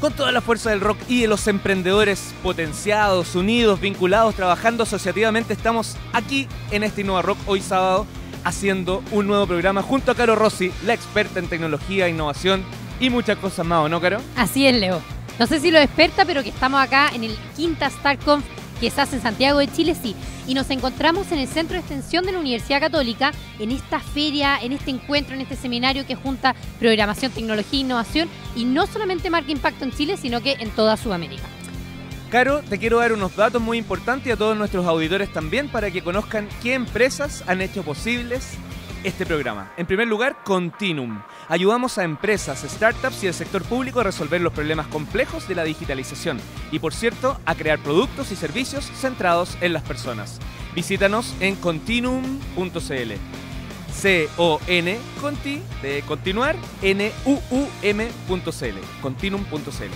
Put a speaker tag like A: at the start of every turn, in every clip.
A: Con toda la fuerza del rock y de los emprendedores potenciados, unidos, vinculados, trabajando asociativamente, estamos aquí en este Innova Rock hoy sábado haciendo un nuevo programa junto a Caro Rossi, la experta en tecnología, innovación y muchas cosas más, ¿no, Caro?
B: Así es, Leo. No sé si lo experta, pero que estamos acá en el quinta StarConf hace en Santiago de Chile, sí. Y nos encontramos en el Centro de Extensión de la Universidad Católica, en esta feria, en este encuentro, en este seminario que junta programación, tecnología e innovación, y no solamente marca impacto en Chile, sino que en toda Sudamérica.
A: Caro, te quiero dar unos datos muy importantes a todos nuestros auditores también para que conozcan qué empresas han hecho posibles este programa. En primer lugar, Continuum. Ayudamos a empresas, startups y el sector público a resolver los problemas complejos de la digitalización y, por cierto, a crear productos y servicios centrados en las personas. Visítanos en continuum.cl. C-O-N, conti, de continuar, N-U-U-M.cl, continuum.cl.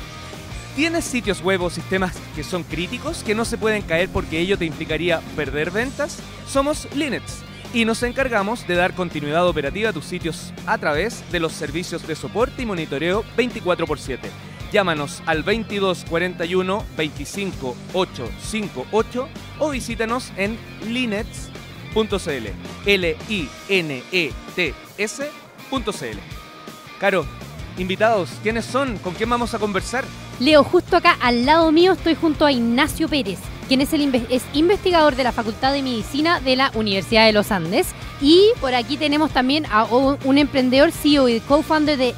A: ¿Tienes sitios web o sistemas que son críticos, que no se pueden caer porque ello te implicaría perder ventas? Somos Linux y nos encargamos de dar continuidad operativa a tus sitios a través de los servicios de soporte y monitoreo 24x7. Llámanos al 2241 25 858 o visítanos en linets.cl. L I N E T S.cl. Caro, invitados, ¿quiénes son? ¿Con quién vamos a conversar?
B: Leo, justo acá al lado mío estoy junto a Ignacio Pérez, quien es, el es investigador de la Facultad de Medicina de la Universidad de los Andes. Y por aquí tenemos también a un emprendedor, CEO y co-founder de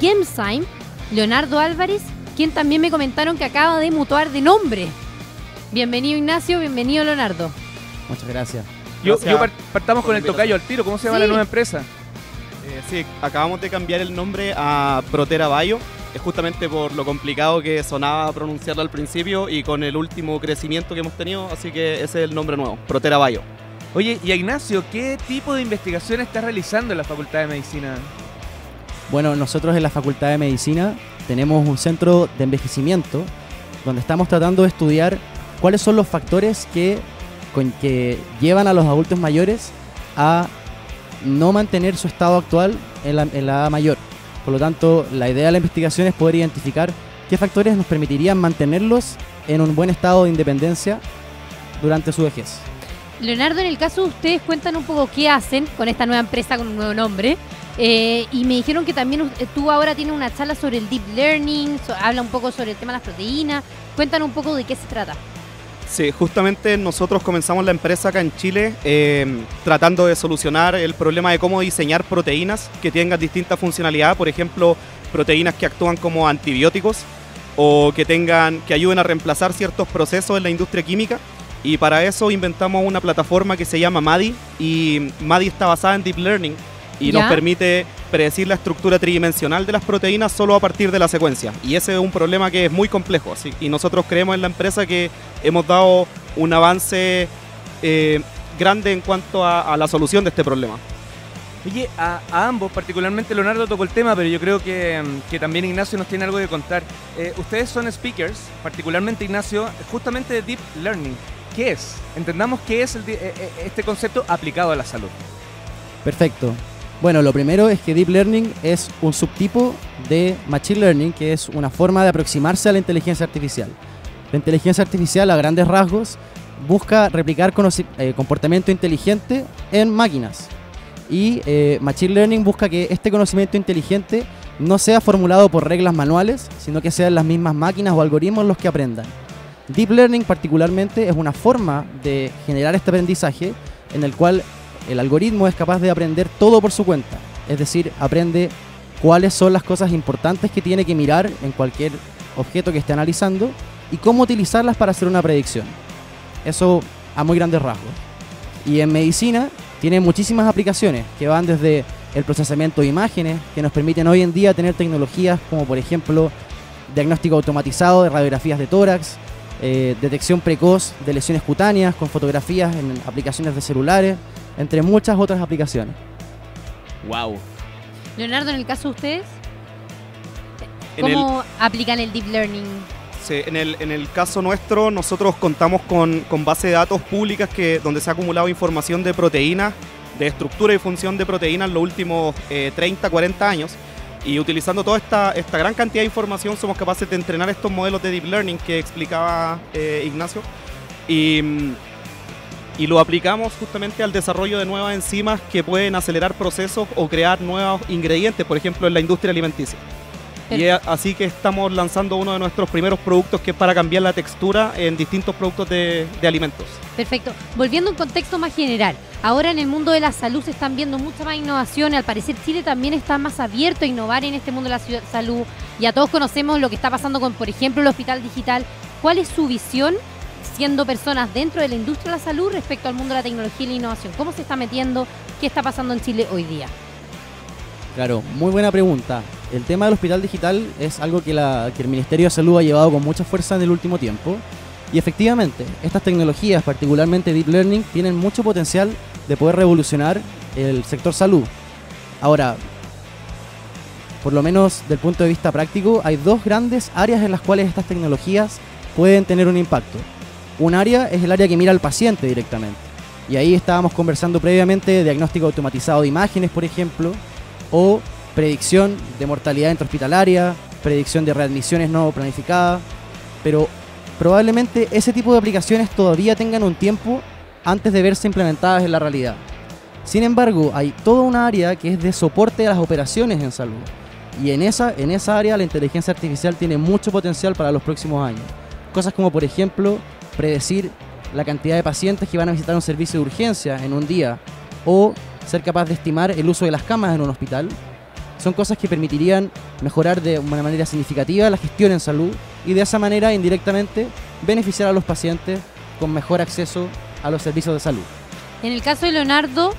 B: GameSign, Leonardo Álvarez, quien también me comentaron que acaba de mutuar de nombre. Bienvenido Ignacio, bienvenido Leonardo.
C: Muchas gracias.
A: Yo, partamos con el tocayo al tiro. ¿Cómo se llama la nueva empresa?
C: Eh, sí, acabamos de cambiar el nombre a Protera Bayo es justamente por lo complicado que sonaba pronunciarlo al principio y con el último crecimiento que hemos tenido, así que ese es el nombre nuevo, Protera Bayo.
A: Oye, y Ignacio, ¿qué tipo de investigación estás realizando en la Facultad de Medicina?
D: Bueno, nosotros en la Facultad de Medicina tenemos un centro de envejecimiento donde estamos tratando de estudiar cuáles son los factores que, que llevan a los adultos mayores a no mantener su estado actual en la, en la edad mayor. Por lo tanto, la idea de la investigación es poder identificar qué factores nos permitirían mantenerlos en un buen estado de independencia durante su vejez.
B: Leonardo, en el caso de ustedes, cuentan un poco qué hacen con esta nueva empresa con un nuevo nombre. Eh, y me dijeron que también tú ahora tienes una charla sobre el deep learning, habla un poco sobre el tema de las proteínas. Cuéntanos un poco de qué se trata.
C: Sí, justamente nosotros comenzamos la empresa acá en Chile eh, tratando de solucionar el problema de cómo diseñar proteínas que tengan distinta funcionalidad, por ejemplo, proteínas que actúan como antibióticos o que tengan que ayuden a reemplazar ciertos procesos en la industria química. Y para eso inventamos una plataforma que se llama MADI y MADI está basada en Deep Learning y nos permite predecir la estructura tridimensional de las proteínas solo a partir de la secuencia. Y ese es un problema que es muy complejo. Y nosotros creemos en la empresa que hemos dado un avance eh, grande en cuanto a, la solución de este problema.
A: Oye, a, ambos, particularmente Leonardo tocó el tema, pero yo creo que, también Ignacio nos tiene algo que contar. Eh, ustedes son speakers, particularmente Ignacio, justamente de Deep Learning. ¿Qué es? Entendamos qué es eh, este concepto aplicado a la salud.
D: Perfecto. Bueno, lo primero es que Deep Learning es un subtipo de Machine Learning, que es una forma de aproximarse a la inteligencia artificial. La inteligencia artificial, a grandes rasgos, busca replicar eh, comportamiento inteligente en máquinas. Y eh, Machine Learning busca que este conocimiento inteligente no sea formulado por reglas manuales, sino que sean las mismas máquinas o algoritmos los que aprendan. Deep Learning particularmente es una forma de generar este aprendizaje en el cual el algoritmo es capaz de aprender todo por su cuenta. Es decir, aprende cuáles son las cosas importantes que tiene que mirar en cualquier objeto que esté analizando y cómo utilizarlas para hacer una predicción. Eso a muy grandes rasgos. Y en medicina tiene muchísimas aplicaciones que van desde el procesamiento de imágenes, que nos permiten hoy en día tener tecnologías como por ejemplo diagnóstico automatizado de radiografías de tórax, eh, detección precoz de lesiones cutáneas con fotografías en aplicaciones de celulares, entre muchas otras aplicaciones.
A: Wow.
B: Leonardo, en el caso de ustedes, ¿cómo aplican el deep learning?
C: Sí, en el, en el caso nuestro, nosotros contamos con, con base de datos públicas que, donde se ha acumulado información de proteínas, de estructura y función de proteínas en los últimos 30, eh, 40 años. Y utilizando toda esta, esta gran cantidad de información somos capaces de entrenar estos modelos de deep learning que explicaba eh, Ignacio. Y, mm, y lo aplicamos justamente al desarrollo de nuevas enzimas que pueden acelerar procesos o crear nuevos ingredientes, por ejemplo, en la industria alimenticia. Y así que estamos lanzando uno de nuestros primeros productos que es para cambiar la textura en distintos productos de, de alimentos.
B: Perfecto. Volviendo a un contexto más general, ahora en el mundo de la salud se están viendo mucha más innovación. Al parecer Chile también está más abierto a innovar en este mundo de la salud. Ya todos conocemos lo que está pasando con, por ejemplo, el hospital digital. ¿Cuál es su visión siendo personas dentro de la industria de la salud respecto al mundo de la tecnología y la innovación? ¿Cómo se está metiendo? ¿Qué está pasando en Chile hoy día?
D: Claro, muy buena pregunta. El tema del hospital digital es algo que, el Ministerio de Salud ha llevado con mucha fuerza en el último tiempo. Y efectivamente, estas tecnologías, particularmente Deep Learning, tienen mucho potencial de poder revolucionar el sector salud. Ahora, por lo menos del punto de vista práctico, hay dos grandes áreas en las cuales estas tecnologías pueden tener un impacto. Un área es el área que mira al paciente directamente. Y ahí estábamos conversando previamente de diagnóstico automatizado de imágenes, por ejemplo, o predicción de mortalidad intrahospitalaria, predicción de readmisiones no planificadas, pero probablemente ese tipo de aplicaciones todavía tengan un tiempo antes de verse implementadas en la realidad. Sin embargo, hay toda una área que es de soporte a las operaciones en salud. Y en esa, en esa área la inteligencia artificial tiene mucho potencial para los próximos años. Cosas como, por ejemplo, predecir la cantidad de pacientes que van a visitar un servicio de urgencia en un día o ser capaz de estimar el uso de las camas en un hospital. Son cosas que permitirían mejorar de una manera significativa la gestión en salud y de esa manera indirectamente beneficiar a los pacientes con mejor acceso a los servicios de salud.
B: En el caso de Leonardo,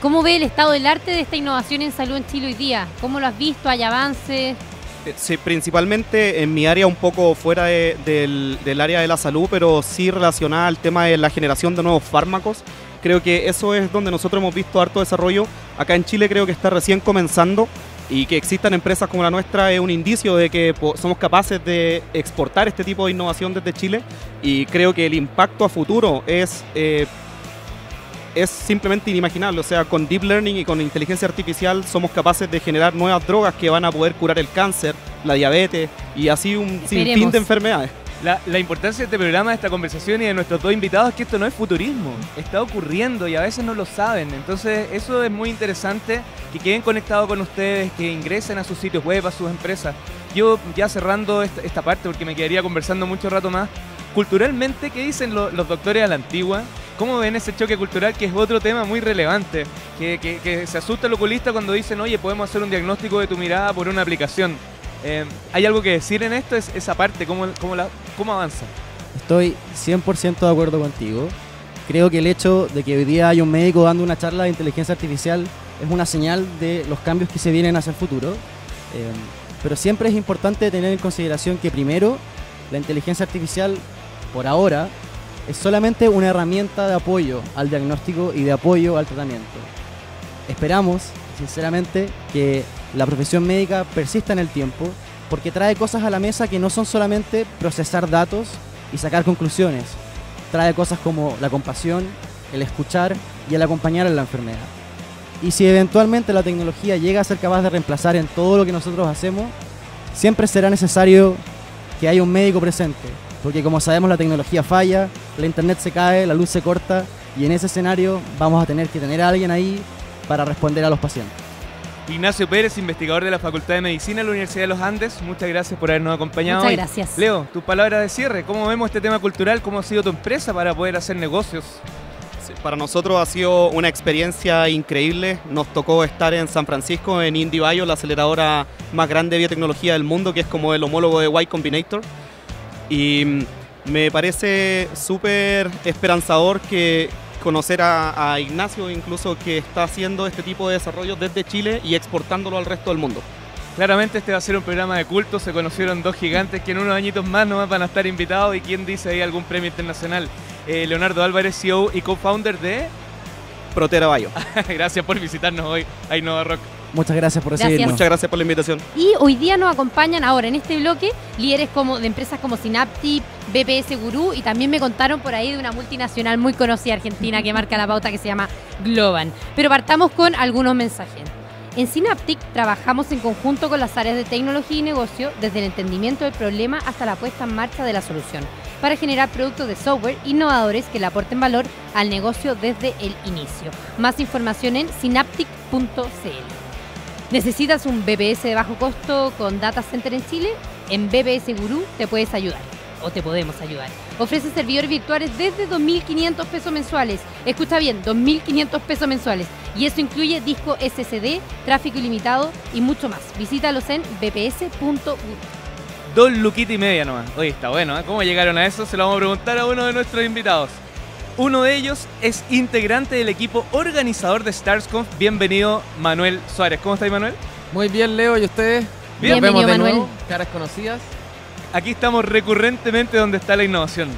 B: ¿cómo ve el estado del arte de esta innovación en salud en Chile hoy día? ¿Cómo lo has visto? ¿Hay avances?
C: Eh, Sí, principalmente en mi área un poco fuera de- del, área de la salud, pero sí relacionada al tema de la generación de nuevos fármacos. Creo que eso es donde nosotros hemos visto harto desarrollo. Acá en Chile creo que está recién comenzando y que existan empresas como la nuestra es un indicio de que somos capaces de exportar este tipo de innovación desde Chile y creo que el impacto a futuro es... eh, es simplemente inimaginable. O sea, con deep learning y con inteligencia artificial somos capaces de generar nuevas drogas que van a poder curar el cáncer, la diabetes y así un sinfín de enfermedades.
A: La, la importancia de este programa, de esta conversación y de nuestros dos invitados es que esto no es futurismo, está ocurriendo y a veces no lo saben. Entonces eso es muy interesante, que queden conectados con ustedes, que ingresen a sus sitios web, a sus empresas. Yo ya cerrando esta, esta parte, porque me quedaría conversando mucho rato más, culturalmente, ¿qué dicen lo- los doctores a la antigua? ¿Cómo ven ese choque cultural que es otro tema muy relevante? Que, que- se asusta el oculista cuando dicen, oye, podemos hacer un diagnóstico de tu mirada por una aplicación. Eh, ¿Hay algo que decir en esto? Es, esa parte, ¿cómo, cómo, ¿cómo avanza?
D: Estoy 100% de acuerdo contigo. Creo que el hecho de que hoy día hay un médico dando una charla de inteligencia artificial es una señal de los cambios que se vienen hacia el futuro. Eh, pero siempre es importante tener en consideración que primero, la inteligencia artificial, por ahora, es solamente una herramienta de apoyo al diagnóstico y de apoyo al tratamiento. Esperamos, sinceramente, que la profesión médica persista en el tiempo porque trae cosas a la mesa que no son solamente procesar datos y sacar conclusiones. Trae cosas como la compasión, el escuchar y el acompañar en la enfermedad. Y si eventualmente la tecnología llega a ser capaz de reemplazar en todo lo que nosotros hacemos, siempre será necesario que haya un médico presente. Porque como sabemos la tecnología falla, la internet se cae, la luz se corta y en ese escenario vamos a tener que tener a alguien ahí para responder a los pacientes.
A: Ignacio Pérez, investigador de la Facultad de Medicina de la Universidad de los Andes, muchas gracias por habernos acompañado.
B: Muchas
A: hoy.
B: gracias.
A: Leo, tus palabras de cierre, ¿cómo vemos este tema cultural? ¿Cómo ha sido tu empresa para poder hacer negocios?
C: Sí, Para nosotros ha sido una experiencia increíble. Nos tocó estar en San Francisco, en IndieBio, la aceleradora más grande de biotecnología del mundo, que es como el homólogo de Y Combinator. Y mm, me parece súper esperanzador que conocer a, a Ignacio, incluso que está haciendo este tipo de desarrollo desde Chile y exportándolo al resto del mundo.
A: Claramente este va a ser un programa de culto, se conocieron dos gigantes que en unos añitos más nomás van a estar invitados y quién dice ahí algún premio internacional. Eh, Leonardo Álvarez, CEO y co-founder de...
C: Protera Bio.
A: Gracias por visitarnos hoy a Innova Rock.
D: Muchas gracias por
B: Gracias.
D: recibirnos.
C: Muchas gracias por la invitación.
B: Y hoy día nos acompañan ahora en este bloque líderes como de empresas como Synaptip, BPS Gurú y también me contaron por ahí de una multinacional muy conocida argentina que marca la pauta que se llama Globan. Pero partamos con algunos mensajes. En Synaptic trabajamos en conjunto con las áreas de tecnología y negocio desde el entendimiento del problema hasta la puesta en marcha de la solución para generar productos de software innovadores que le aporten valor al negocio desde el inicio. Más información en synaptic.cl. ¿Necesitas un BPS de bajo costo con data center en Chile? En BPS Guru te puedes ayudar o te podemos ayudar. Ofrece servidores virtuales desde 2.500 pesos mensuales. Escucha bien, 2.500 pesos mensuales. Y eso incluye disco SSD, tráfico ilimitado y mucho más. Visítalos en bps.guru.
A: Dos luquitas y media nomás. Oye, está bueno, ¿eh? ¿Cómo llegaron a eso? Se lo vamos a preguntar a uno de nuestros invitados. Uno de ellos es integrante del equipo organizador de StarsConf. Bienvenido, Manuel Suárez. ¿Cómo estáis, Manuel?
E: Muy bien, Leo, ¿y ustedes?
A: Bien.
E: Nos vemos de
B: Bienvenido,
E: nuevo,
B: Manuel.
E: caras conocidas.
A: Aquí estamos recurrentemente donde está la innovación.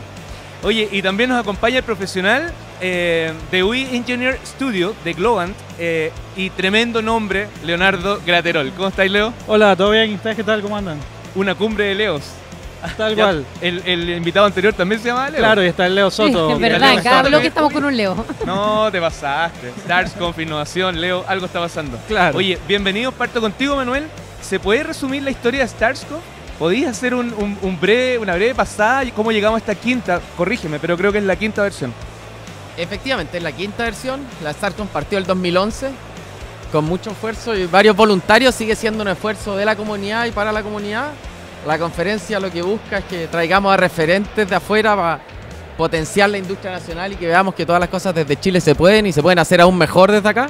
A: Oye, y también nos acompaña el profesional eh, de UI Engineer Studio de Globant eh, y tremendo nombre, Leonardo Graterol. ¿Cómo estáis, Leo?
F: Hola, ¿todo bien? ¿Y ¿Ustedes qué tal? ¿Cómo andan?
A: Una cumbre de Leos.
F: Tal
A: Ya,
F: cual.
A: El, el invitado anterior también se llama Leo.
F: Claro, y está el Leo Soto.
B: es verdad,
A: Leo
B: en cada bloque estamos con un Leo.
A: No, te pasaste. StarsConf, innovación, Leo, algo está pasando.
F: Claro.
A: Oye, bienvenido, parto contigo, Manuel. ¿Se puede resumir la historia de StarsConf? ¿Podías hacer un, un- un breve, una breve pasada y cómo llegamos a esta quinta? Corrígeme, pero creo que es la quinta versión.
E: Efectivamente, es la quinta versión. La StarCon partió el 2011 con mucho esfuerzo y varios voluntarios. Sigue siendo un esfuerzo de la comunidad y para la comunidad. La conferencia lo que busca es que traigamos a referentes de afuera para potenciar la industria nacional y que veamos que todas las cosas desde Chile se pueden y se pueden hacer aún mejor desde acá.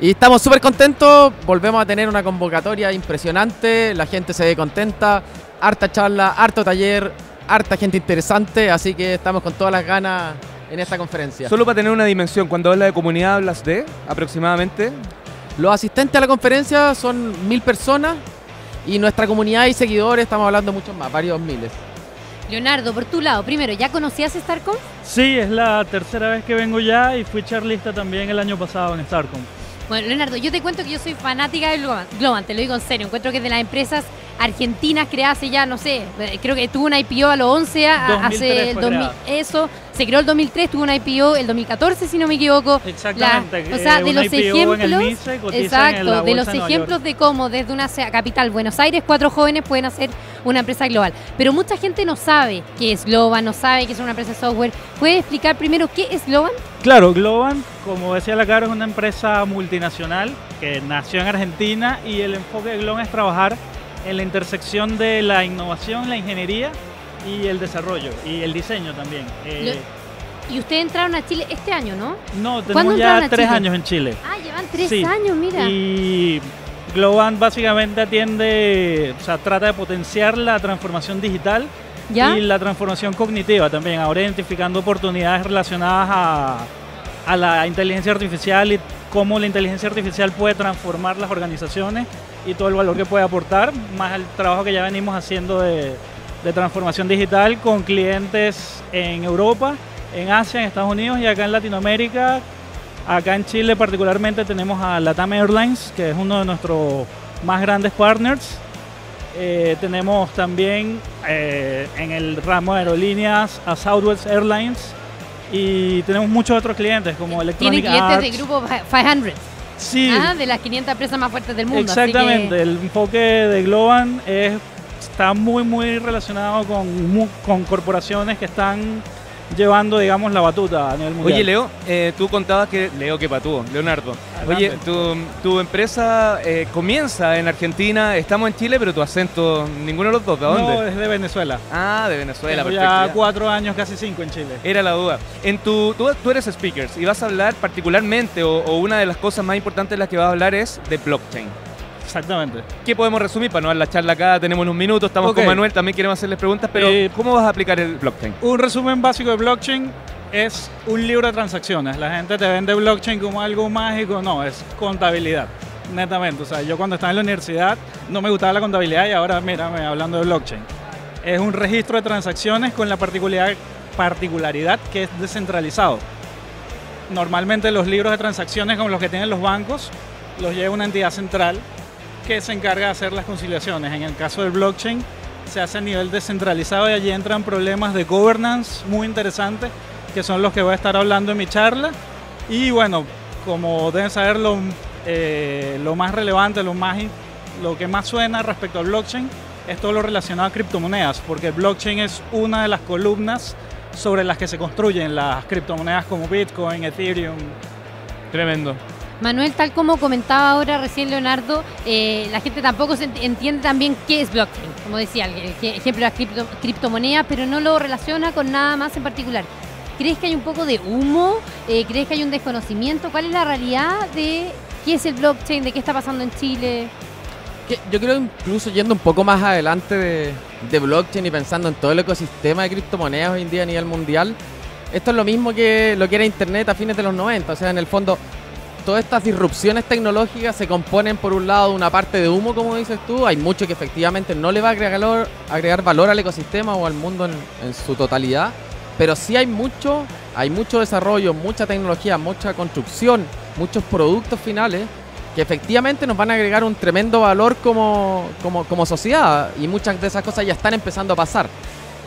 E: Y estamos súper contentos, volvemos a tener una convocatoria impresionante, la gente se ve contenta, harta charla, harto taller, harta gente interesante, así que estamos con todas las ganas en esta conferencia.
A: Solo para tener una dimensión, cuando hablas de comunidad hablas de aproximadamente.
E: Los asistentes a la conferencia son mil personas y nuestra comunidad y seguidores estamos hablando muchos más, varios miles.
B: Leonardo, por tu lado, primero, ¿ya conocías StarConf?
F: Sí, es la tercera vez que vengo ya y fui charlista también el año pasado en StarCom.
B: Bueno, Leonardo, yo te cuento que yo soy fanática Globan, Globan, te lo digo en serio. Encuentro que es de las empresas argentinas creadas hace ya, no sé, eh, creo que tuvo una IPO a los 11, a-
F: 2003
B: hace el
F: fue
B: 2000,
F: creada.
B: eso, se creó el 2003, tuvo una IPO el 2014, si no me equivoco.
F: Exactamente.
B: La- o sea,
F: eh,
B: de los
F: IPO
B: ejemplos,
F: MICE,
B: exacto, de los ejemplos
F: York.
B: de cómo desde una capital, Buenos Aires, cuatro jóvenes pueden hacer una empresa global. Pero mucha gente no sabe qué es Globan, no sabe que es una empresa de software. ¿Puedes explicar primero qué es Globan?
F: Claro, Globan, como decía la Caro, es una empresa multinacional que nació en Argentina y el enfoque de Globan es trabajar en la intersección de la innovación, la ingeniería y el desarrollo y el diseño también. Eh,
B: Y ustedes entraron a Chile este año, ¿no?
F: no,
B: ¿Cuándo
F: tenemos ya tres
B: Chile?
F: años en Chile.
B: Ah, llevan tres
F: Sí,
B: años, mira.
F: Y Globant básicamente atiende, o sea, trata de potenciar la transformación digital
B: ¿Ya?
F: y la transformación cognitiva también, ahora identificando oportunidades relacionadas a, a la inteligencia artificial y cómo la inteligencia artificial puede transformar las organizaciones y todo el valor que puede aportar, más el trabajo que ya venimos haciendo de, de transformación digital con clientes en Europa, en Asia, en Estados Unidos y acá en Latinoamérica. Acá en Chile particularmente tenemos a Latam Airlines, que es uno de nuestros más grandes partners. Eh, tenemos también eh, en el ramo de aerolíneas a Southwest Airlines y tenemos muchos otros clientes como Electronic
B: clientes
F: Arts.
B: de grupo 500.
F: Sí,
B: Ah, de las 500 empresas más fuertes del mundo.
F: exactamente.
B: que-
F: El enfoque de Globan es, está muy, muy relacionado con, con corporaciones que están llevando, digamos, la batuta a nivel mundial.
A: Oye, Leo, eh, tú contabas que. Leo, que patúo, Leonardo. Oye, tu, tu empresa eh, comienza en Argentina, estamos en Chile, pero tu acento, ninguno de los dos, ¿de dónde?
F: No, es de Venezuela.
A: Ah, de Venezuela,
F: Tengo
A: perfecto.
F: ya. cuatro años, casi cinco en Chile.
A: Era la duda. En tu, tú, tú eres speakers y vas a hablar particularmente, o, o una de las cosas más importantes de las que vas a hablar es de blockchain.
F: Exactamente.
A: ¿Qué podemos resumir para no dar la charla acá? Tenemos unos minutos, estamos con Manuel, también queremos hacerles preguntas, pero
F: Eh,
A: ¿cómo vas a aplicar el blockchain?
F: Un resumen básico de blockchain es un libro de transacciones. La gente te vende blockchain como algo mágico. No, es contabilidad. Netamente. O sea, yo cuando estaba en la universidad no me gustaba la contabilidad y ahora mírame hablando de blockchain. Es un registro de transacciones con la particularidad, particularidad que es descentralizado. Normalmente los libros de transacciones como los que tienen los bancos los lleva una entidad central que se encarga de hacer las conciliaciones. En el caso del blockchain se hace a nivel descentralizado y allí entran problemas de governance muy interesantes que son los que voy a estar hablando en mi charla. Y bueno, como deben saberlo, eh, lo más relevante, lo, más, lo que más suena respecto al blockchain es todo lo relacionado a criptomonedas, porque el blockchain es una de las columnas sobre las que se construyen las criptomonedas como Bitcoin, Ethereum.
A: Tremendo.
B: Manuel, tal como comentaba ahora recién Leonardo, eh, la gente tampoco se ent- entiende también qué es blockchain. Como decía, el, ejemplo, las cripto- criptomonedas, pero no lo relaciona con nada más en particular. ¿Crees que hay un poco de humo? Eh, ¿Crees que hay un desconocimiento? ¿Cuál es la realidad de qué es el blockchain? ¿De qué está pasando en Chile?
E: Yo creo incluso yendo un poco más adelante de, de blockchain y pensando en todo el ecosistema de criptomonedas hoy en día a nivel mundial, esto es lo mismo que lo que era Internet a fines de los 90. O sea, en el fondo, todas estas disrupciones tecnológicas se componen por un lado de una parte de humo, como dices tú. Hay mucho que efectivamente no le va a agregar valor, al ecosistema o al mundo en, en su totalidad. Pero sí hay mucho, hay mucho desarrollo, mucha tecnología, mucha construcción, muchos productos finales que efectivamente nos van a agregar un tremendo valor como, como, como sociedad y muchas de esas cosas ya están empezando a pasar.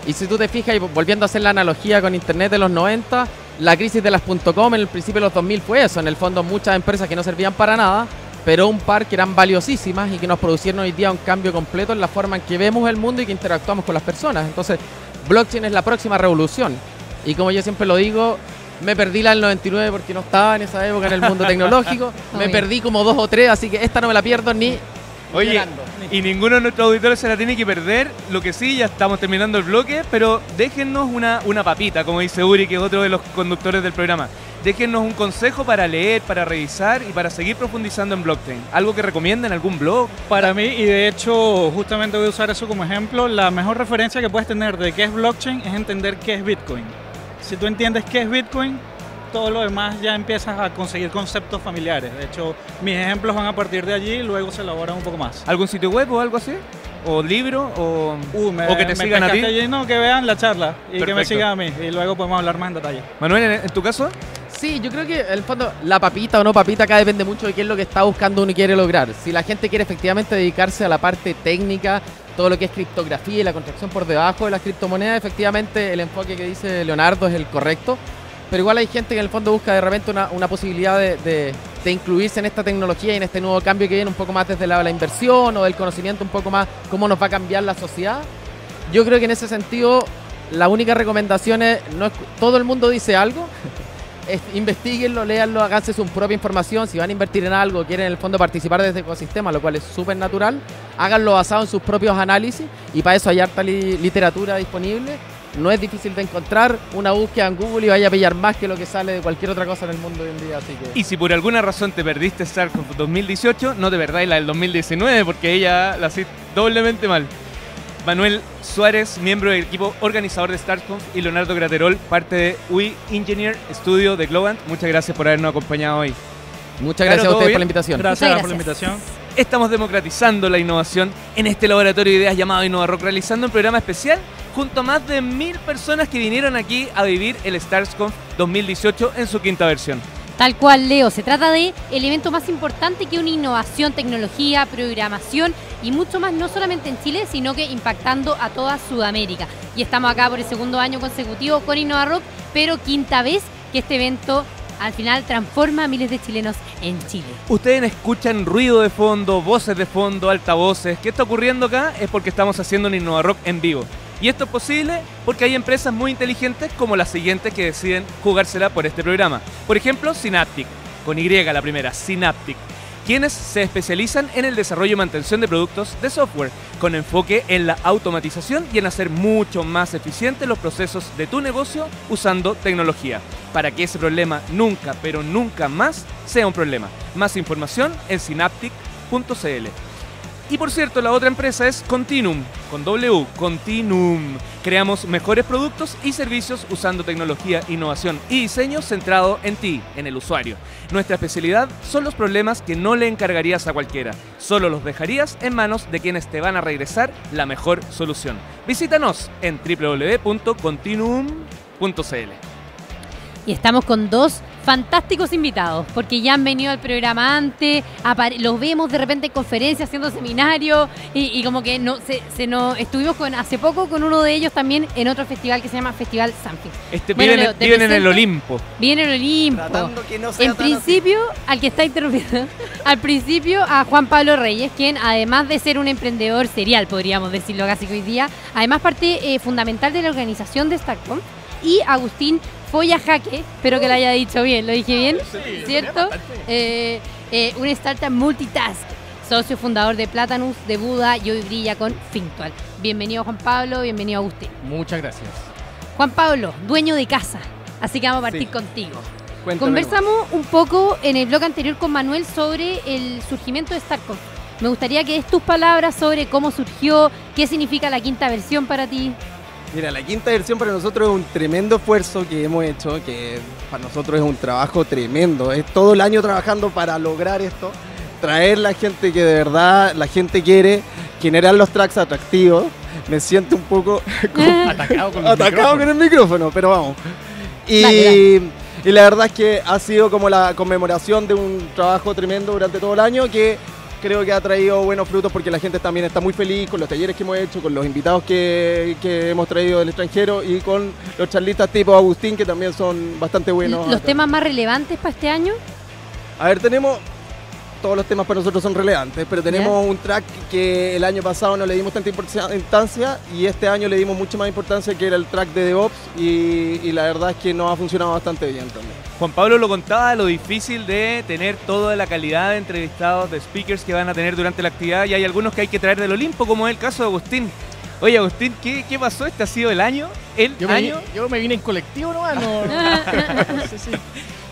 E: Y si tú te fijas, y volviendo a hacer la analogía con Internet de los 90, la crisis de las .com en el principio de los 2000 fue eso, en el fondo muchas empresas que no servían para nada, pero un par que eran valiosísimas y que nos producieron hoy día un cambio completo en la forma en que vemos el mundo y que interactuamos con las personas. Entonces, blockchain es la próxima revolución. Y como yo siempre lo digo, me perdí la del 99 porque no estaba en esa época en el mundo tecnológico. me perdí como dos o tres, así que esta no me la pierdo ni
A: Oye,
E: llorando.
A: y ninguno de nuestros auditores se la tiene que perder. Lo que sí, ya estamos terminando el bloque, pero déjennos una, una papita, como dice Uri, que es otro de los conductores del programa. Déjennos un consejo para leer, para revisar y para seguir profundizando en blockchain. ¿Algo que recomienden? ¿Algún blog?
F: Para mí, y de hecho, justamente voy a usar eso como ejemplo, la mejor referencia que puedes tener de qué es blockchain es entender qué es Bitcoin. Si tú entiendes qué es Bitcoin, todo lo demás ya empiezas a conseguir conceptos familiares. De hecho, mis ejemplos van a partir de allí y luego se elaboran un poco más.
A: ¿Algún sitio web o algo así? ¿O libro? ¿O,
F: Uh, me-
A: o que te
F: me
A: sigan a ti?
F: allí, no, que vean la charla y que me sigan a mí y luego podemos hablar más en detalle.
A: Manuel, ¿en, en tu caso?
E: Sí, yo creo que en el fondo la papita o no papita acá depende mucho de qué es lo que está buscando uno y quiere lograr. Si la gente quiere efectivamente dedicarse a la parte técnica, todo lo que es criptografía y la construcción por debajo de las criptomonedas, efectivamente el enfoque que dice Leonardo es el correcto. Pero igual hay gente que en el fondo busca de repente una, una posibilidad de, de- incluirse en esta tecnología y en este nuevo cambio que viene un poco más desde la, la inversión o del conocimiento un poco más cómo nos va a cambiar la sociedad. Yo creo que en ese sentido la única recomendación es, no es- todo el mundo dice algo, es- investiguenlo, léanlo, háganse su propia información. Si van a invertir en algo, quieren en el fondo participar de este ecosistema, lo cual es súper natural, háganlo basado en sus propios análisis y para eso hay harta li- literatura disponible. No es difícil de encontrar una búsqueda en Google y vaya a pillar más que lo que sale de cualquier otra cosa en el mundo hoy en día. Así que
A: Y si por alguna razón te perdiste StarCraft 2018, no te perdáis la del 2019 porque ella la hacía doblemente mal. Manuel Suárez, miembro del equipo organizador de StarConf y Leonardo Graterol, parte de UI Engineer Studio de Globant. Muchas gracias por habernos acompañado hoy.
E: muchas
A: Claro,
E: gracias a
A: ¿todo
E: ustedes
A: bien?
E: por la invitación.
F: Gracias, por la
B: gracias.
F: invitación.
A: Estamos democratizando la innovación en este laboratorio de ideas llamado InnovaRock, realizando un programa especial junto a más de mil personas que vinieron aquí a vivir el StarsConf 2018 en su quinta versión.
B: Tal cual, Leo. Se trata de el evento más importante que una innovación, tecnología, programación y mucho más, no solamente en Chile, sino que impactando a toda Sudamérica. Y estamos acá por el segundo año consecutivo con InnovaRock, pero quinta vez que este evento al final transforma a miles de chilenos en Chile.
A: Ustedes escuchan ruido de fondo, voces de fondo, altavoces. ¿Qué está ocurriendo acá? Es porque estamos haciendo un InnovaRock en vivo. Y esto es posible porque hay empresas muy inteligentes como las siguientes que deciden jugársela por este programa. Por ejemplo, Synaptic, con Y la primera, Synaptic, quienes se especializan en el desarrollo y mantención de productos de software, con enfoque en la automatización y en hacer mucho más eficientes los procesos de tu negocio usando tecnología, para que ese problema nunca, pero nunca más sea un problema. Más información en synaptic.cl. Y por cierto, la otra empresa es Continuum, con W, Continuum. Creamos mejores productos y servicios usando tecnología, innovación y diseño centrado en ti, en el usuario. Nuestra especialidad son los problemas que no le encargarías a cualquiera, solo los dejarías en manos de quienes te van a regresar la mejor solución. Visítanos en www.continuum.cl.
B: Y estamos con dos fantásticos invitados, porque ya han venido al programa antes, los vemos de repente en conferencias, haciendo seminarios, y, y como que no se, se nos estuvimos con hace poco con uno de ellos también en otro festival que se llama Festival Something.
A: Este,
B: Bueno,
A: viven,
B: Leo,
A: viven en el. Olimpo.
B: Viene el Olimpo.
C: Tratando que no sea
B: En
C: así.
B: principio, al que está interrumpiendo, al principio a Juan Pablo Reyes, quien además de ser un emprendedor serial, podríamos decirlo casi que hoy día, además parte eh, fundamental de la organización de StarCom, y Agustín Folla Jaque, espero que lo haya dicho bien, lo dije bien, ¿cierto? Eh, eh, un startup multitask, socio fundador de Platanus, de Buda y hoy brilla con Fintual. Bienvenido Juan Pablo, bienvenido Agustín.
G: Muchas gracias.
B: Juan Pablo, dueño de casa, así que vamos a partir
C: Sí.
B: contigo.
C: Cuéntame,
B: Conversamos un poco en el blog anterior con Manuel sobre el surgimiento de StarCom. Me gustaría que des tus palabras sobre cómo surgió, qué significa la quinta versión para ti.
H: Mira, la quinta versión para nosotros es un tremendo esfuerzo que hemos hecho, que para nosotros es un trabajo tremendo. Es todo el año trabajando para lograr esto, traer la gente que de verdad la gente quiere, generar los tracks atractivos. Me siento un poco
G: Atacado con
H: atacado el micrófono, pero vamos. Y,
B: Dale,
H: y la verdad es que ha sido como la conmemoración de un trabajo tremendo durante todo el año que creo que ha traído buenos frutos porque la gente también está muy feliz con los talleres que hemos hecho, con los invitados que, que hemos traído del extranjero y con los charlistas tipo Agustín que también son bastante buenos.
B: Los
H: acá.
B: temas más relevantes para este año.
H: A ver, tenemos. Todos los temas para nosotros son relevantes, pero tenemos un track que el año pasado no le dimos tanta importancia y este año le dimos mucha más importancia que era el track de DevOps y, y la verdad es que nos ha funcionado bastante bien también.
A: Juan Pablo lo contaba, lo difícil de tener toda la calidad de entrevistados, de speakers que van a tener durante la actividad y hay algunos que hay que traer del Olimpo, como es el caso de Agustín. Oye, Agustín, ¿qué, qué pasó? ¿Este ha sido el año? ¿El
G: Yo
A: año?
G: yo me vine en colectivo nomás, no. no sé si-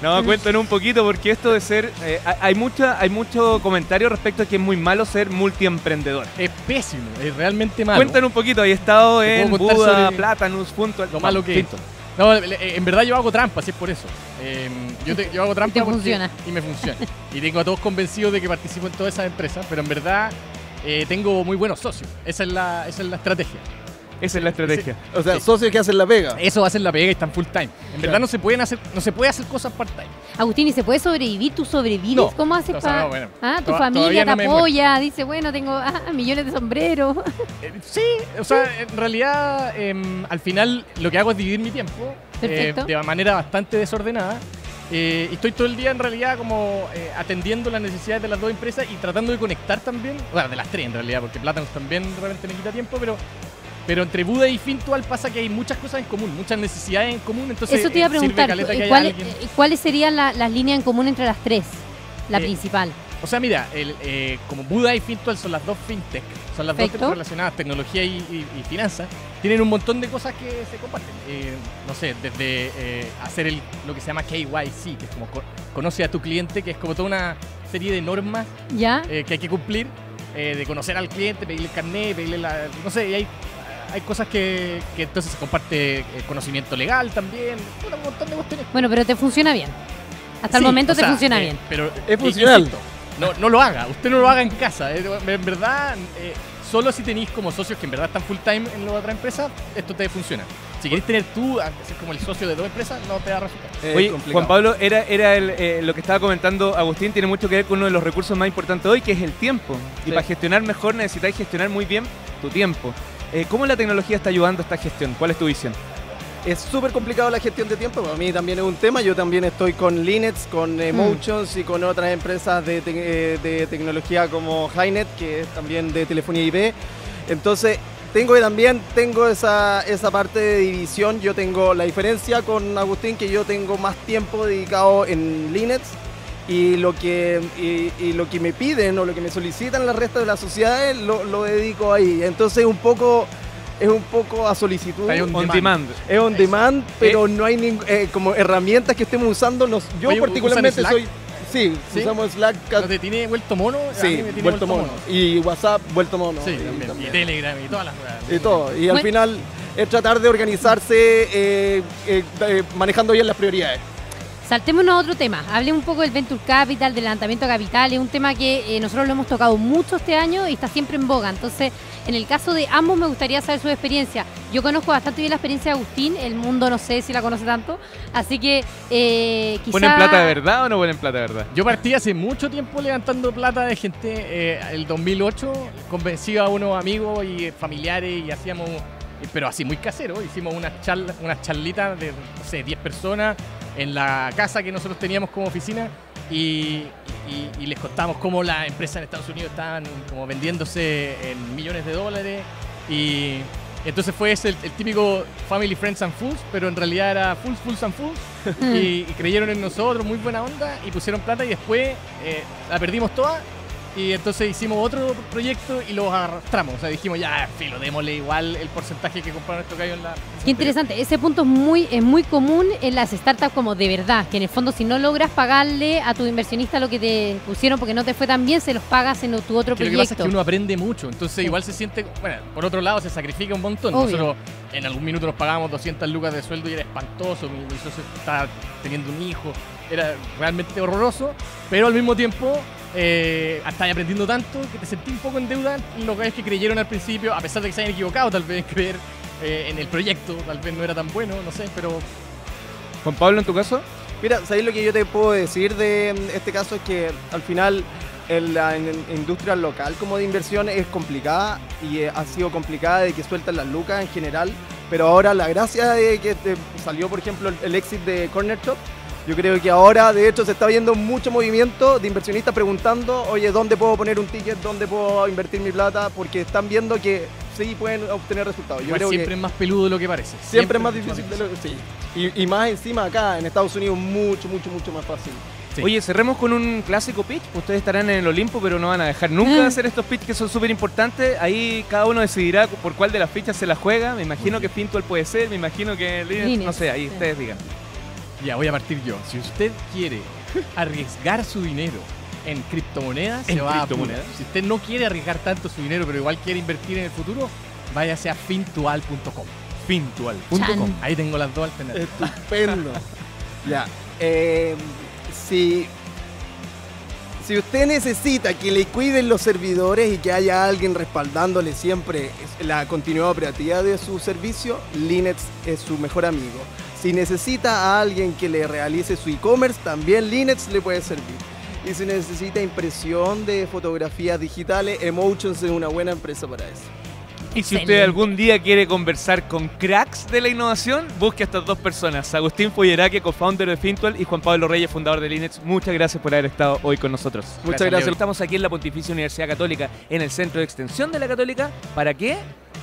A: No, cuéntanos un poquito porque esto de ser... eh, hay- mucha, hay mucho comentario respecto a que es muy malo ser multiemprendedor.
G: Es pésimo, es realmente malo.
A: Cuéntanos un poquito, hay estado en Buda,
G: sobre
A: Platanus, punto
G: lo malo que es. No, en verdad yo hago trampa, así es por eso. Eh, yo, te- yo hago trampa
B: te
G: porque-
B: funciona.
G: y me funciona. Y tengo a todos convencidos de que participo en todas esas empresas, pero en verdad eh, tengo muy buenos socios. Esa es la, esa es la estrategia.
A: Esa es la estrategia.
H: O sea,
G: Sí.
H: socios que hacen la pega.
G: Eso va a ser la pega y están full time. En verdad no se pueden hacer, no se puede hacer cosas part time.
B: Agustín, ¿y se puede sobrevivir? ¿Tú sobrevives?
G: No.
B: ¿Cómo haces
G: O sea,
B: para...?
G: no, bueno.
B: ah, tu
G: To-
B: familia
G: todavía
B: te
G: me
B: apoya, dice, bueno, tengo ah, millones de sombreros.
G: Eh, sí, o sea, en realidad em, al final lo que hago es dividir mi tiempo eh,
B: Perfecto.
G: de manera bastante desordenada. Eh, y estoy todo el día en realidad como eh, atendiendo las necesidades de las dos empresas y tratando de conectar también, bueno, de las tres en realidad, porque Platanus también de repente me quita tiempo, pero, pero entre Buda y Fintual pasa que hay muchas cosas en común, muchas necesidades en común, entonces
B: Eso te iba a
G: eh,
B: preguntar, eh, ¿cuál-
G: alguien-
B: eh, ¿cuáles serían la- las líneas en común entre las tres? La
G: Eh,
B: principal.
G: O sea, mira, el, eh, como Buda y Fintual son las dos fintech, son las
B: Perfecto.
G: dos relacionadas tecnología y, y- y finanzas, tienen un montón de cosas que se comparten. Eh, no sé, desde hacer el, lo que se llama KYC, que es como co- conoce a tu cliente, que es como toda una serie de normas
B: ¿Ya?
G: que hay que cumplir, de conocer al cliente, pedirle el carnet, pedirle la... No sé, y hay, hay cosas que, que entonces se comparte eh, conocimiento legal también, un montón de cuestiones.
B: Bueno, pero te funciona bien. Hasta el momento
G: o
B: te
G: sea,
B: funciona
G: eh,
B: bien.
G: Pero
H: Es
G: eh,
H: funcional.
G: insisto, no, no lo haga, usted no lo haga en casa. En verdad, eh, solo si tenéis como socios que en verdad están full time en la otra empresa, esto te funciona. Si queréis tener tú, ser como el socio de dos empresas, no te va a resultar.
H: Es
A: Oye,
H: complicado.
A: Juan Pablo, era, era el, eh, lo que estaba comentando Agustín, tiene mucho que ver con uno de los recursos más importantes hoy, que es el tiempo. Y para gestionar mejor necesitáis gestionar muy bien tu tiempo. Eh, ¿Cómo la tecnología está ayudando a esta gestión? ¿Cuál es tu visión?
H: Es súper complicado la gestión de tiempo, para mí también es un tema. Yo también estoy con Linux, con Emotions y con otras empresas de, te- eh, de tecnología como Hinet, que es también de telefonía IP. Entonces, tengo que también tengo esa, esa parte de división. Yo tengo la diferencia con Agustín, que yo tengo más tiempo dedicado en Linux. Y lo, que, y, y lo que me piden o lo que me solicitan el resto de las sociedades lo, lo dedico ahí. Entonces un poco es un poco a solicitud.
G: Hay un
A: On
G: demand.
A: demand.
H: Es on demand, pero no hay ning- eh, como herramientas que estemos usando. Nos, yo
G: Oye,
H: particularmente
G: ¿usan
H: soy. Sí,
G: ¿Sí?
H: usamos Slack.
G: ¿No te tiene vuelto mono? A mí
H: sí,
G: me tiene
H: vuelto mono. Y WhatsApp, vuelto mono.
G: Sí,
H: y
G: también.
H: también.
G: Y Telegram y todas las.
H: Y todo. Y al
B: Bueno.
H: final es tratar de organizarse eh, eh, eh, manejando bien las prioridades.
B: Saltémonos a otro tema. Hable un poco del Venture Capital, del levantamiento capital. Es un tema que eh, nosotros lo hemos tocado mucho este año y está siempre en boga. Entonces, en el caso de ambos, me gustaría saber su experiencia. Yo conozco bastante bien la experiencia de Agustín. El mundo no sé si la conoce tanto. Así que eh, quizá...
A: ¿Ponen plata de verdad o no ponen plata de verdad?
G: Yo partí hace mucho tiempo levantando plata de gente. eh, el 2008 convencí a unos amigos y familiares y hacíamos, pero así muy casero, hicimos unas charlas, unas charlitas de, no sé, 10 personas en la casa que nosotros teníamos como oficina y, y- y les contamos cómo las empresas en Estados Unidos estaban como vendiéndose en millones de dólares y entonces fue ese el, el típico Family, Friends and Fools, pero en realidad era Fools, Fools and Fools y, y creyeron en nosotros, muy buena onda, y pusieron plata y después eh, la perdimos toda. Y entonces hicimos otro proyecto y los arrastramos. O sea, dijimos, ya, filo, démosle igual el porcentaje que compraron estos gallos en la.
B: Qué interesante, ese punto es muy, es muy común en las startups como de verdad, que en el fondo si no logras pagarle a tu inversionista lo que te pusieron porque no te fue tan bien, se los pagas en tu otro
G: Que lo que pasa es
B: proyecto.
G: que uno aprende mucho, entonces
B: Sí.
G: igual se siente, bueno, por otro lado se sacrifica un montón.
B: Obvio.
G: Nosotros en algún minuto nos pagábamos 200 lucas de sueldo y era espantoso, mi socio estaba teniendo un hijo, era realmente horroroso, pero al mismo tiempo eh, estás aprendiendo tanto que te sentí un poco en deuda en los gallos que creyeron al principio, a pesar de que se hayan equivocado tal vez en creer eh, en el proyecto, tal vez no era tan bueno, no sé, pero
A: Juan Pablo, en tu caso.
H: Mira, ¿sabéis lo que yo te puedo decir de mm, este caso? Es que al final en la en- en industria local como de inversión es complicada y eh, ha sido complicada de que sueltan las lucas en general, pero ahora la gracia de que te salió, por ejemplo, el, el exit de Corner Shop, yo creo que ahora de hecho se está viendo mucho movimiento de inversionistas preguntando, oye, ¿dónde puedo poner un ticket? ¿Dónde puedo invertir mi plata? Porque están viendo que sí pueden obtener resultados. Yo que-
G: siempre es más peludo de lo que parece.
H: Siempre es más difícil de lo que sí. Y, y más encima acá en Estados Unidos mucho, mucho, mucho más fácil.
G: Sí.
A: Oye, cerremos con un clásico pitch. Ustedes estarán en el Olimpo, pero no van a dejar nunca de hacer estos pitch que son súper importantes. Ahí cada uno decidirá por cuál de las fichas se la juega. Me imagino que Fintual puede ser, me imagino que Linux, no sé, ahí
B: sí.
A: ustedes digan.
G: Ya, voy a partir yo. Si usted quiere arriesgar su dinero en criptomonedas,
A: En
G: se va a
A: criptomonedas.
G: apurar. Si usted no quiere arriesgar tanto su dinero, pero igual quiere invertir en el futuro, váyase a fintual.com.
A: Fintual.com.
G: Ahí tengo las dos alternativas.
H: Estupendo. ya. eh, si, si usted necesita que le cuiden los servidores y que haya alguien respaldándole siempre la continuidad operativa de su servicio, Linux es su mejor amigo. Si necesita a alguien que le realice su e-commerce, también Linux le puede servir. Y si necesita impresión de fotografías digitales, Emotions es una buena empresa para eso.
A: Y si usted algún día quiere conversar con cracks de la innovación, busque a estas dos personas, Agustín Foyeraque, co-founder de Fintual, y Juan Pablo Reyes, fundador de Linux. Muchas gracias por haber estado hoy con nosotros.
H: Muchas gracias.
A: Estamos aquí en la Pontificia Universidad Católica, en el Centro de Extensión de la Católica. ¿Para qué?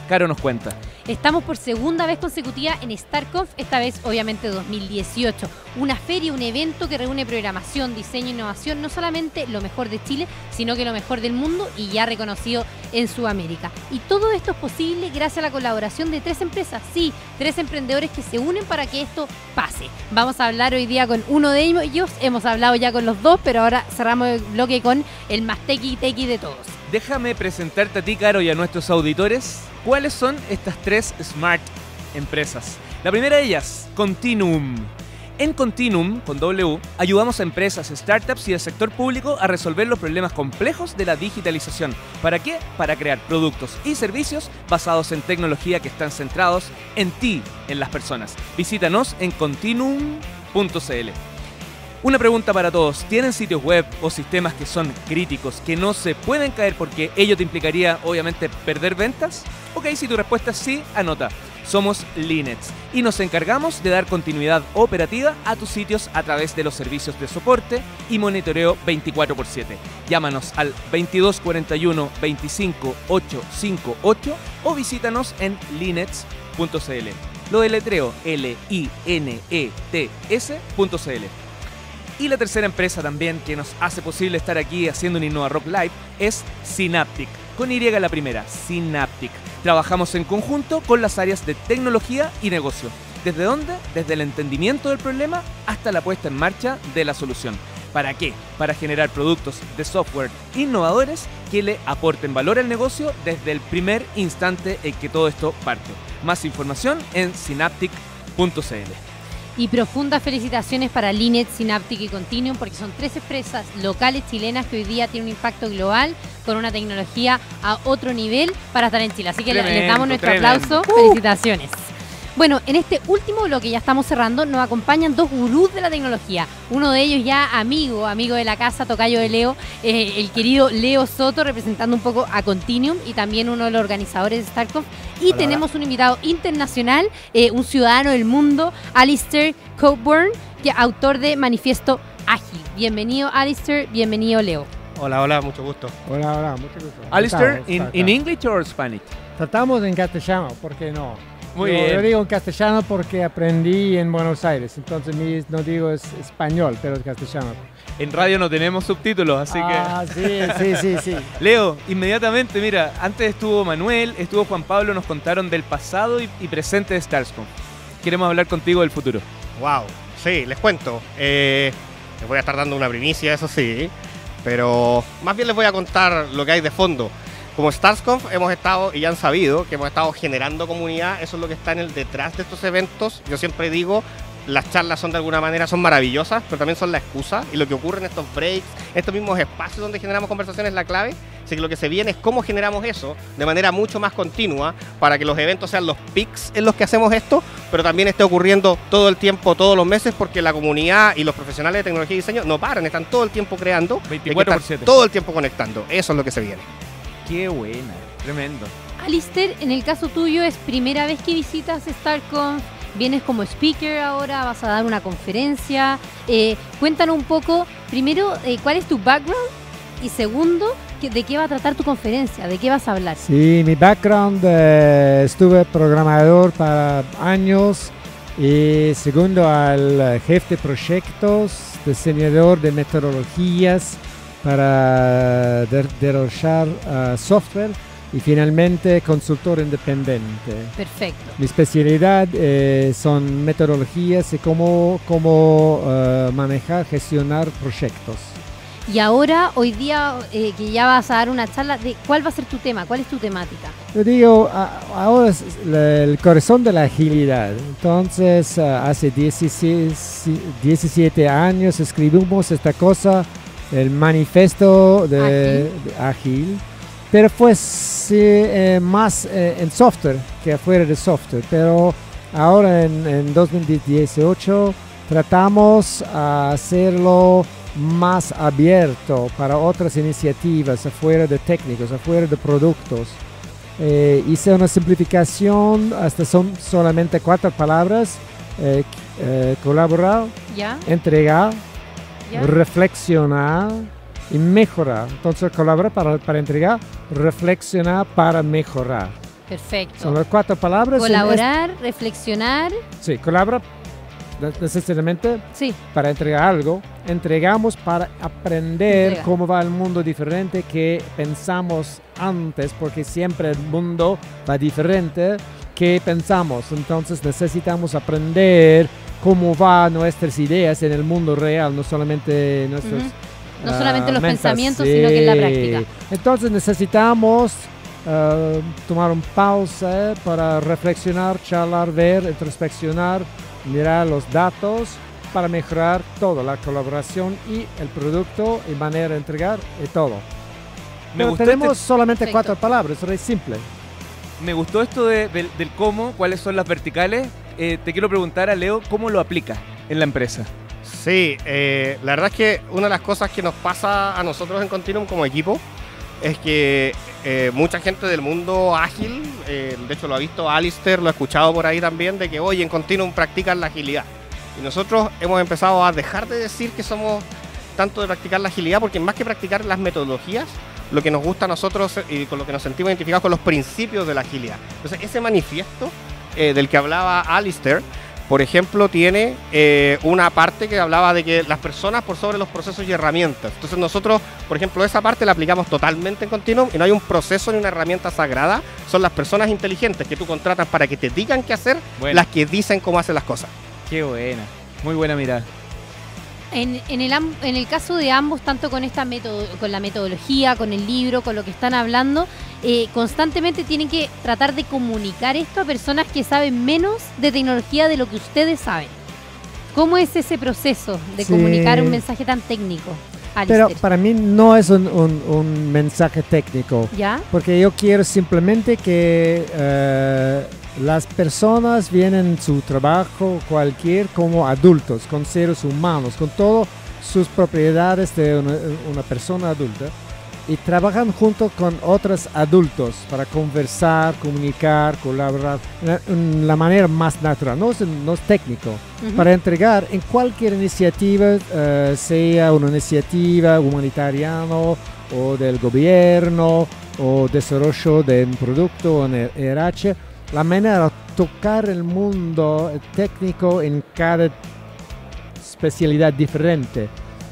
A: Caro nos cuenta.
B: Estamos por segunda vez consecutiva en StarConf, esta vez obviamente 2018. Una feria, un evento que reúne programación, diseño e innovación, no solamente lo mejor de Chile, sino que lo mejor del mundo y ya reconocido en Sudamérica. Y todo esto es posible gracias a la colaboración de tres empresas, sí, tres emprendedores que se unen para que esto pase. Vamos a hablar hoy día con uno de ellos, hemos hablado ya con los dos, pero ahora cerramos el bloque con el más tequi tequi de todos.
A: Déjame presentarte a ti, Caro, y a nuestros auditores cuáles son estas tres smart empresas. La primera de ellas, Continuum. En Continuum, con W, ayudamos a empresas, startups y el sector público a resolver los problemas complejos de la digitalización. ¿Para qué? Para crear productos y servicios basados en tecnología que están centrados en ti, en las personas. Visítanos en continuum.cl. Una pregunta para todos. ¿Tienen sitios web o sistemas que son críticos, que no se pueden caer porque ello te implicaría, obviamente, perder ventas? Ok, si tu respuesta es sí, anota. Somos Linux y nos encargamos de dar continuidad operativa a tus sitios a través de los servicios de soporte y monitoreo 24x7. Llámanos al 2241 25 858 o visítanos en linux.cl. Lo deletreo L-I-N-E-T-S.cl. Y la tercera empresa también que nos hace posible estar aquí haciendo un Innova Rock Live es Synaptic. Con Y la primera, Synaptic. Trabajamos en conjunto con las áreas de tecnología y negocio. ¿Desde dónde? Desde el entendimiento del problema hasta la puesta en marcha de la solución. ¿Para qué? Para generar productos de software innovadores que le aporten valor al negocio desde el primer instante en que todo esto parte. Más información en synaptic.cl.
B: Y profundas felicitaciones para Linet, Synaptic y Continuum, porque son tres empresas locales chilenas que hoy día tienen un impacto global con una tecnología a otro nivel para estar en Chile. Así que le- les damos nuestro
A: tremendo.
B: aplauso. Felicitaciones. Bueno, en este último bloque ya estamos cerrando, nos acompañan dos gurús de la tecnología. Uno de ellos ya amigo, amigo de la casa, tocayo de Leo, eh, el querido Leo Soto, representando un poco a Continuum y también uno de los organizadores de StarConf. Y
I: Hola,
B: tenemos un invitado internacional, eh, un ciudadano del mundo, Alistair Coburn, que autor de Manifiesto Ágil. Bienvenido Alistair, bienvenido Leo.
I: Hola, hola, mucho gusto.
J: Hola, hola, mucho gusto.
A: Alistair,
J: Encantado,
A: in, in English or Spanish?
J: Tratamos en castellano, ¿por qué no?
A: Muy
J: yo,
A: bien.
J: yo digo en castellano porque aprendí en Buenos Aires, entonces mi, no digo es español, pero es castellano.
A: En radio no tenemos subtítulos, así
J: ah,
A: que...
J: sí, sí, sí, sí.
A: Leo, inmediatamente, mira, antes estuvo Manuel, estuvo Juan Pablo, nos contaron del pasado y, y presente de Starscom. Queremos hablar contigo del futuro.
I: Wow, sí, les cuento. Eh, les voy a estar dando una primicia, eso sí, pero más bien les voy a contar lo que hay de fondo. Como StarsConf hemos estado, y ya han sabido, que hemos estado generando comunidad, eso es lo que está en el detrás de estos eventos. Yo siempre digo, las charlas son de alguna manera, son maravillosas, pero también son la excusa, y lo que ocurre en estos breaks, estos mismos espacios donde generamos conversaciones es la clave. Así que lo que se viene es cómo generamos eso de manera mucho más continua para que los eventos sean los pics en los que hacemos esto, pero también esté ocurriendo todo el tiempo, todos los meses, porque la comunidad y los profesionales de tecnología y diseño no paran, están todo el tiempo creando, y hay que
A: 24 por
I: estar
A: 7.
I: todo el tiempo conectando. Eso es lo que se viene.
A: Qué buena, tremendo.
B: Alistair, en el caso tuyo, ¿es primera vez que visitas StarConf? ¿Vienes como speaker ahora? ¿Vas a dar una conferencia? Eh, cuéntanos un poco, primero, eh, ¿cuál es tu background? Y segundo, ¿qué- ¿de qué va a tratar tu conferencia? ¿De qué vas a hablar?
J: Sí, mi background, eh, estuve programador para años y segundo al jefe de proyectos, diseñador de metodologías para de- desarrollar eh, software y finalmente consultor independiente.
B: Perfecto.
J: Mi especialidad eh, son metodologías y cómo, cómo eh, manejar, gestionar proyectos.
B: Y ahora, hoy día, eh, que ya vas a dar una charla, de ¿cuál va a ser tu tema? ¿Cuál es tu temática?
J: Yo digo, a- ahora es la- el corazón de la agilidad. Entonces, ah, hace 16 17 años escribimos esta cosa, el manifiesto de, Ágil, pero fue sí, eh, más eh, en software que afuera de software. Pero ahora en, en 2018 tratamos a hacerlo más abierto para otras iniciativas afuera de técnicos, afuera de productos. Eh, hice una simplificación, hasta son solamente cuatro palabras. eh, eh, colaborar,
B: ¿Ya?
J: entregar,
B: ¿Ya?
J: reflexionar y mejorar. Entonces, colaborar para, para entregar, reflexionar para mejorar.
B: Perfecto.
J: Son las cuatro palabras.
B: Colaborar, reflexionar.
J: este- sí, colabora ne- necesariamente
B: Sí,
J: para entregar algo. Entregamos para aprender
B: Entrega.
J: cómo va el mundo diferente que pensamos antes, porque siempre el mundo va diferente que pensamos. Entonces necesitamos aprender cómo van nuestras ideas en el mundo real, no solamente nuestros...
B: Ujú. No
J: ah,
B: solamente los
J: mentas.
B: pensamientos, sino que en la
J: Sí.
B: práctica.
J: Entonces necesitamos ah, tomar un pausa para reflexionar, charlar, ver, introspeccionar, mirar los datos para mejorar todo, la colaboración y el producto y manera de entregar y todo.
A: Me
J: Pero tenemos
A: este-
J: solamente
B: Perfecto.
J: cuatro palabras, es simple.
A: me gustó esto de- del, del cómo, cuáles son las verticales. Eh, te quiero preguntar a Leo cómo lo aplica en la empresa.
I: Sí, eh, la verdad es que una de las cosas que nos pasa a nosotros en Continuum como equipo es que eh, mucha gente del mundo ágil, eh, de hecho lo ha visto Alistair, lo ha escuchado por ahí también, de que hoy en Continuum practican la agilidad. Y nosotros hemos empezado a dejar de decir que somos tanto de practicar la agilidad, porque más que practicar las metodologías, lo que nos gusta a nosotros y con lo que nos sentimos identificados con los principios de la agilidad. Entonces, ese manifiesto eh, del que hablaba Alistair, por ejemplo, tiene eh, una parte que hablaba de que las personas por sobre los procesos y herramientas. Entonces nosotros, por ejemplo, esa parte la aplicamos totalmente en Continuum y no hay un proceso ni una herramienta sagrada. Son las personas inteligentes que tú contratas para que te digan qué hacer,
A: Bueno.
I: las que dicen cómo hacer las cosas.
A: Qué buena, muy buena mirada.
B: En, en el, am- en el caso de ambos, tanto con esta método, con la metodología, con el libro, con lo que están hablando, eh, constantemente tienen que tratar de comunicar esto a personas que saben menos de tecnología de lo que ustedes saben. ¿Cómo es ese proceso de
J: Sí.
B: comunicar un mensaje tan técnico?
J: Pero
B: Alistair?
J: para mí no es un, un- un mensaje técnico,
B: ¿Ya?
J: porque yo quiero simplemente que eh, las personas vienen su trabajo cualquier como adultos, con seres humanos, con todas sus propiedades de una, una persona adulta y trabajan junto con otros adultos para conversar, comunicar, colaborar de la manera más natural, no es, no es técnico para entregar en cualquier iniciativa, eh, sea una iniciativa humanitariana o del gobierno o desarrollo de un producto en el RH, la manera de tocar el mundo técnico en cada especialidad diferente.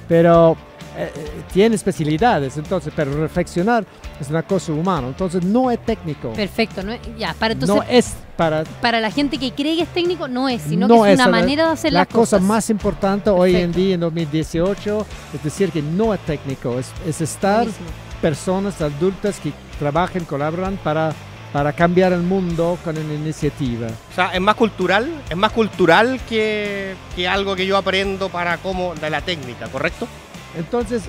J: Pero eh, eh, tiene especialidades, entonces, pero reflexionar es una cosa humana, entonces no es técnico.
B: Perfecto, ¿no? Ya, para entonces,
J: no es para
B: para la gente que cree que es técnico, no es, sino
J: no
B: que es una
J: la-
B: manera de hacer
J: la
B: las
J: cosa
B: cosas.
J: más importante hoy en día en 2018 es decir que no es técnico es, es estar
B: Buenísimo.
J: personas adultas que trabajen colaboran para para cambiar el mundo con una iniciativa
I: O sea, es más cultural, es más cultural que, que algo que yo aprendo para cómo, de la técnica, ¿correcto?
J: entonces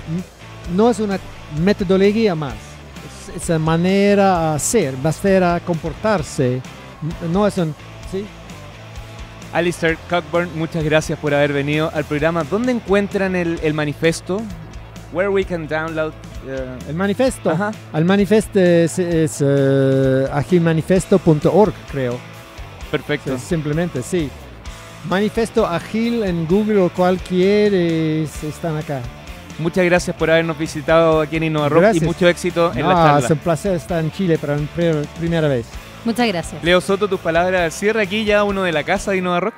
J: no es una metodología más es, es una manera a ser manera a comportarse no es un sí
A: Alistair Cockburn, muchas gracias por haber venido al programa. ¿Dónde encuentran el, el manifiesto? Where we can download. uh,
J: el manifiesto
A: Ajá.
J: el manifiesto es, es eh, agilmanifesto.org creo
A: Perfecto.
J: Sí, simplemente, sí. Manifiesto Agil en Google o cualquier es- están acá.
A: Muchas gracias por habernos visitado aquí en Innova Rock y mucho éxito en la charla.
J: es un placer estar en Chile para primera vez.
B: Muchas gracias.
A: Leo Soto, tus palabras al cierre aquí ya uno de la casa de Innova Rock.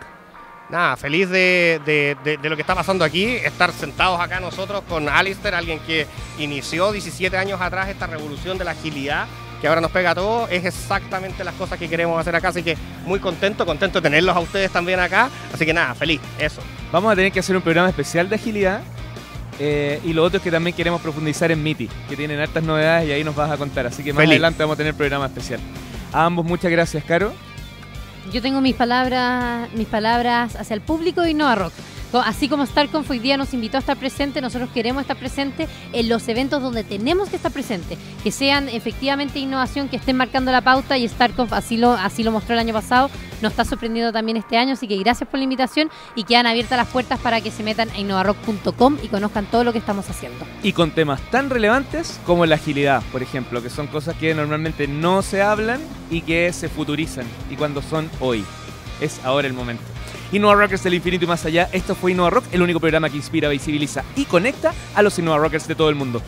I: Nada, feliz de, de- de- de lo que está pasando aquí, estar sentados acá nosotros con Alistair, alguien que inició 17 años atrás esta revolución de la agilidad, que ahora nos pega a todos, es exactamente las cosas que queremos hacer acá, así que muy contento, contento de tenerlos a ustedes también acá, así que nada, feliz, eso.
A: Vamos a tener que hacer un programa especial de agilidad. eh, y lo otro es que también queremos profundizar en MITI, que tienen hartas novedades y ahí nos vas a contar. Así que más
I: Feliz.
A: adelante vamos a tener programa especial. A ambos muchas gracias, Caro.
B: Yo tengo mis palabras, mis palabras hacia el público y no a Rock. Así como StarConf hoy día nos invitó a estar presente, nosotros queremos estar presente en los eventos donde tenemos que estar presente, que sean efectivamente innovación, que estén marcando la pauta y StarConf así lo, así lo mostró el año pasado, nos está sorprendiendo también este año, así que gracias por la invitación y quedan abiertas las puertas para que se metan a innovarock.com y conozcan todo lo que estamos haciendo.
A: Y con temas tan relevantes como la agilidad, por ejemplo, que son cosas que normalmente no se hablan y que se futurizan. Y cuando son hoy, es ahora el momento. Innova Rockers del infinito y más allá, esto fue Innova Rock, el único programa que inspira, visibiliza y conecta a los Innova Rockers de todo el mundo.